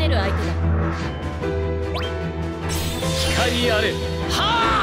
てる相手だ。光あれ。はあ！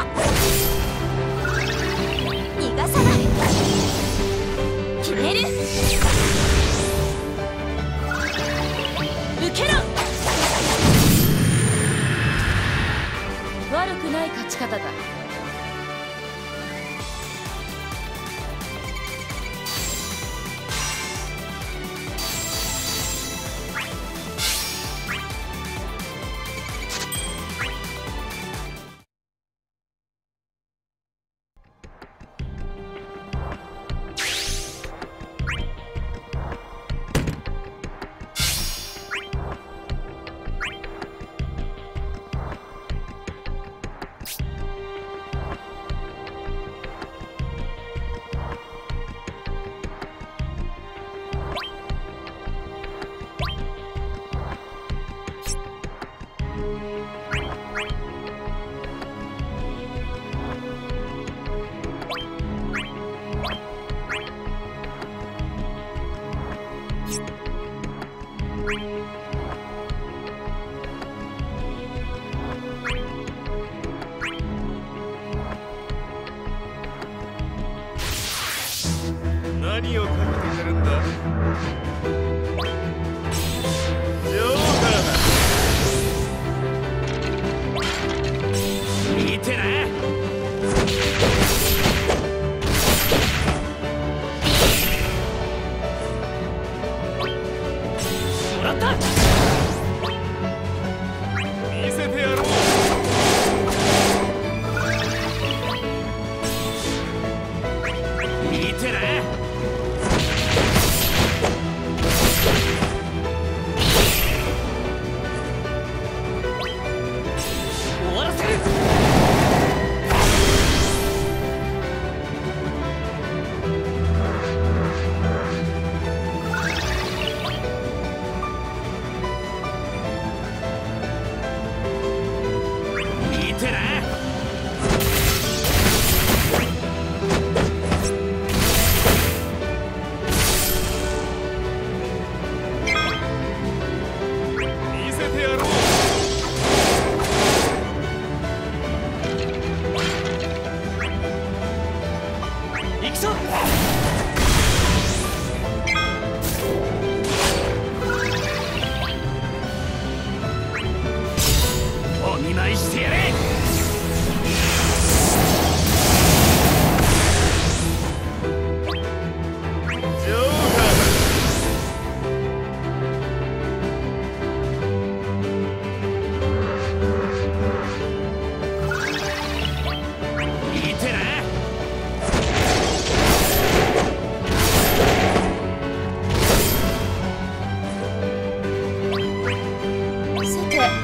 何をかけてくるんだ？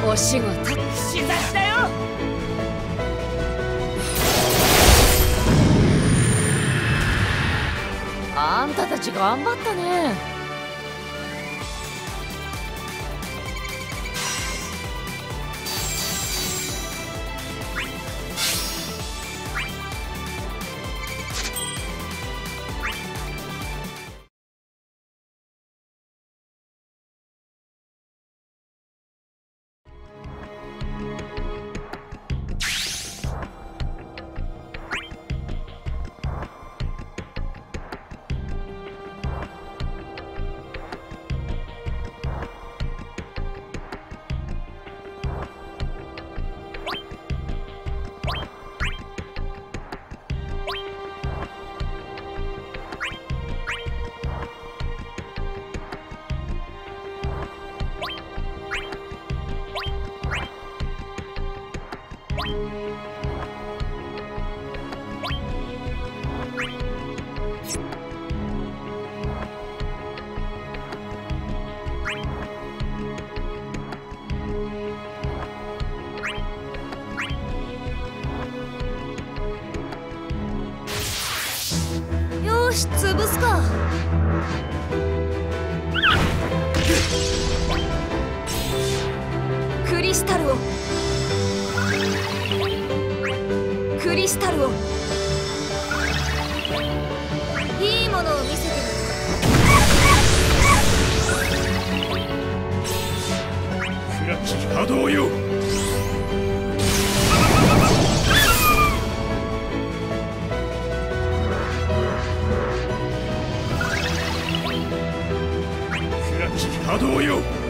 お仕事。しざしだよ。あんたたち頑張ったね。し潰すかクリスタルをクリスタルを波動よ。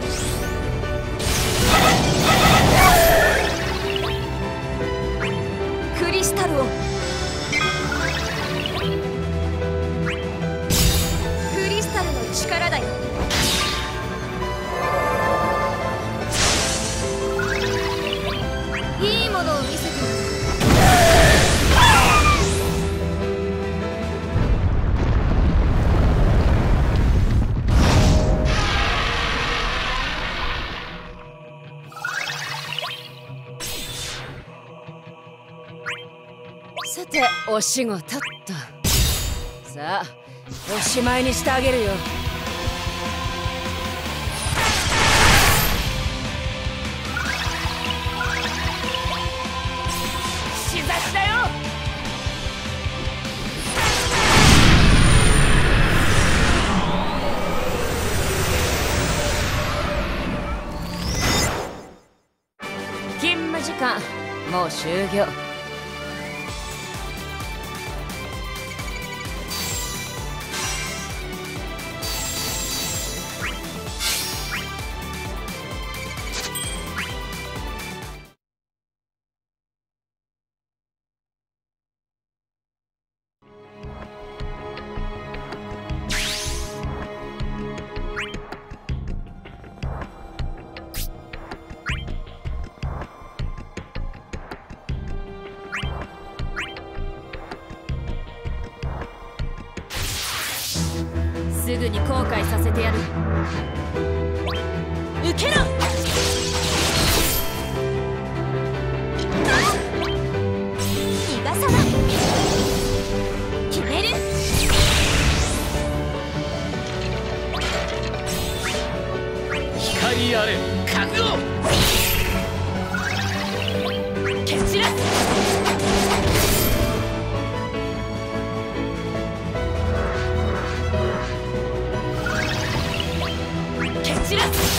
さてお仕事っと。さあおしまいにしてあげるよ。日差しだよ。勤務時間もう終業。すぐに後悔させてやる。受けろ！あれ！覚悟！Just...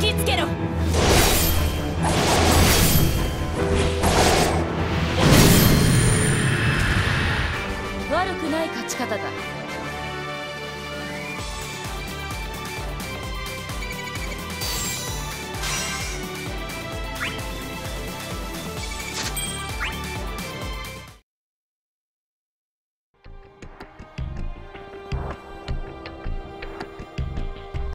き付けろ